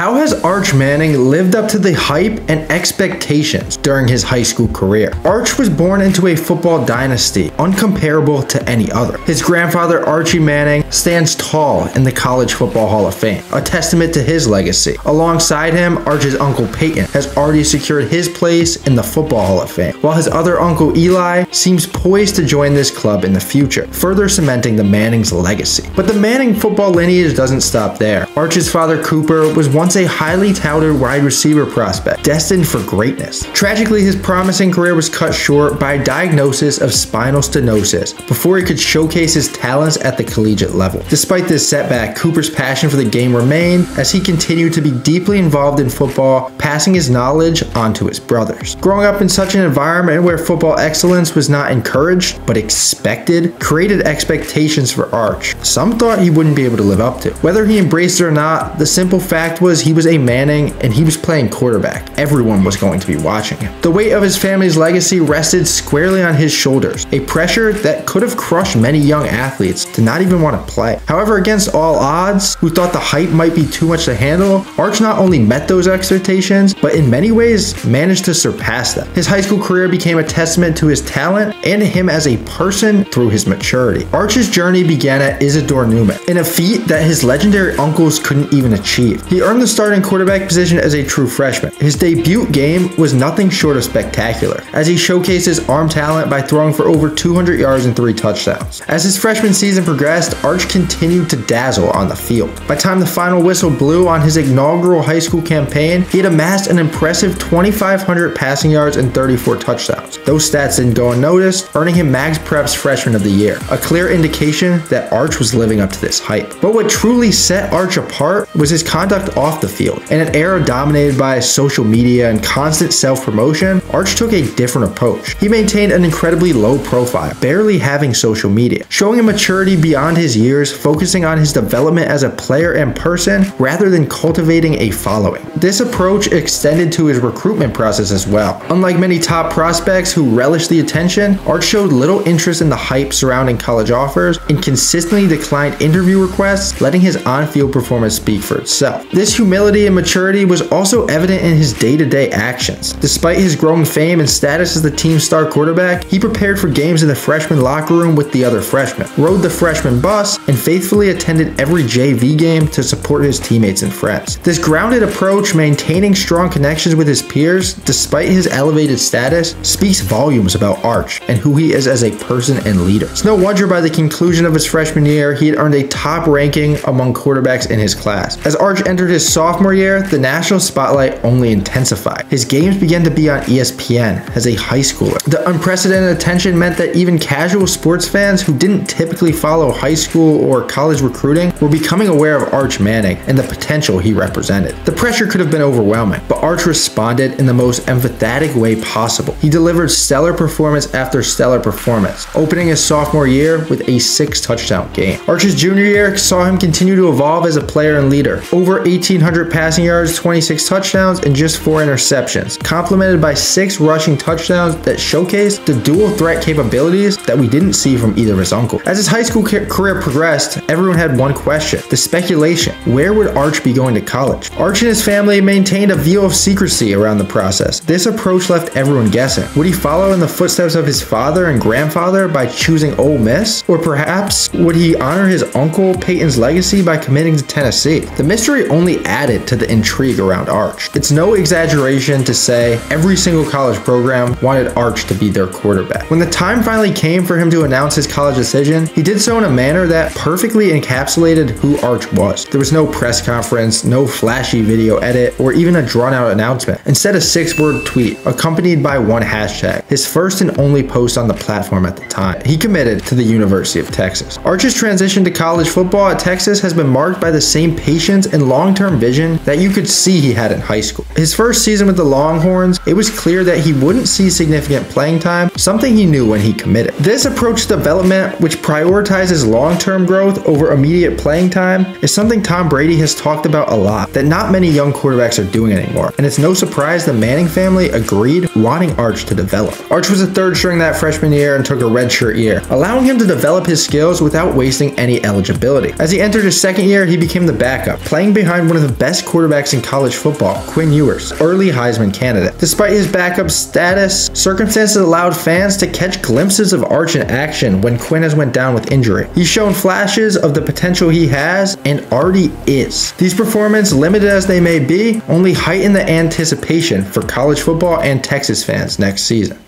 How has Arch Manning lived up to the hype and expectations during his high school career? Arch was born into a football dynasty uncomparable to any other. His grandfather Archie Manning stands tall in the College Football Hall of Fame, a testament to his legacy. Alongside him, Arch's uncle Peyton has already secured his place in the Football Hall of Fame, while his other uncle Eli seems poised to join this club in the future, further cementing the Manning's legacy. But the Manning football lineage doesn't stop there. Arch's father Cooper was once a highly touted wide receiver prospect, destined for greatness. Tragically, his promising career was cut short by a diagnosis of spinal stenosis before he could showcase his talents at the collegiate level. Despite this setback, Cooper's passion for the game remained as he continued to be deeply involved in football, passing his knowledge on to his brothers. Growing up in such an environment where football excellence was not encouraged but expected created expectations for Arch. Some thought he wouldn't be able to live up to. Whether he embraced it or not, the simple fact was he was a Manning and he was playing quarterback. Everyone was going to be watching him. The weight of his family's legacy rested squarely on his shoulders, a pressure that could have crushed many young athletes to not even want to play. However, against all odds, who thought the hype might be too much to handle, Arch not only met those expectations, but in many ways managed to surpass them. His high school career became a testament to his talent and him as a person through his maturity. Arch's journey began at Isidore Newman, in a feat that his legendary uncles couldn't even achieve. He earned the starting quarterback position as a true freshman. His debut game was nothing short of spectacular, as he showcased his arm talent by throwing for over 200 yards and three touchdowns. As his freshman season progressed, Arch continued to dazzle on the field. By the time the final whistle blew on his inaugural high school campaign, he had amassed an impressive 2,500 passing yards and 34 touchdowns. Those stats didn't go unnoticed, earning him MaxPreps Freshman of the Year, a clear indication that Arch was living up to this hype. But what truly set Arch apart was his conduct off the field. In an era dominated by social media and constant self-promotion, Arch took a different approach. He maintained an incredibly low profile, barely having social media, showing a maturity beyond his years, focusing on his development as a player and person rather than cultivating a following. This approach extended to his recruitment process as well. Unlike many top prospects who relish the attention, Arch showed little interest in the hype surrounding college offers and consistently declined interview requests, letting his on-field performance speak for itself. This humility and maturity was also evident in his day-to-day actions. Despite his growing fame and status as the team's star quarterback, he prepared for games in the freshman locker room with the other freshmen, rode the freshman bus, and faithfully attended every JV game to support his teammates and friends. This grounded approach, maintaining strong connections with his peers despite his elevated status, speaks volumes about Arch and who he is as a person and leader. It's no wonder by the conclusion of his freshman year, he had earned a top ranking among quarterbacks in his class. As Arch entered his sophomore year, the national spotlight only intensified. His games began to be on ESPN as a high schooler. The unprecedented attention meant that even casual sports fans who didn't typically follow high school or college recruiting were becoming aware of Arch Manning and the potential he represented. The pressure could have been overwhelming, but Arch responded in the most empathetic way possible. He delivered stellar performance after stellar performance, opening his sophomore year with a six touchdown game. Arch's junior year saw him continue to evolve as a player and leader. Over 1,800 passing yards, 26 touchdowns, and just four interceptions, complemented by six rushing touchdowns that showcased the dual threat capabilities that we didn't see from either of his uncles. As his high school career progressed, everyone had one question the speculation where would Arch be going to college? Arch and his family maintained a view of secrecy around the process. This approach left everyone guessing. Would he follow in the footsteps of his father and grandfather by choosing Ole Miss? Or perhaps would he honor his uncle Peyton's legacy by committing to Tennessee? The mystery only added to the intrigue around Arch. It's no exaggeration to say every single college program wanted Arch to be their quarterback. When the time finally came for him to announce his college decision, he did so in a manner that perfectly encapsulated who Arch was. There was no press conference, no flashy video edit, or even a drawn out announcement. Instead, a six word tweet accompanied by one hashtag, his first and only post on the platform at the time. He committed to the University of Texas. Arch's transition to college football at Texas has been marked by the same patience and long term vision that you could see he had in high school. His first season with the Longhorns, it was clear that he wouldn't see significant playing time, something he knew when he committed. This approach to development, which prioritizes long term growth over immediate playing time, is something Tom Brady has talked about a lot that not many young quarterbacks are doing anymore. And it's no surprise the Manning family agreed, wanting Arch to develop. Arch was a third string that freshman year and took a redshirt year, allowing him to develop his skills without wasting any eligibility. As he entered his second year, he became the backup, playing behind one of the best quarterbacks in college football, Quinn Ewers, early Heisman candidate. Despite his backup status, circumstances allowed fans to catch glimpses of Arch in action when Quinn has went down with injury. He's shown flashes of the potential he has and already is. These performances, limited as they may be, only heighten the anticipation for college football and Texas fans next season.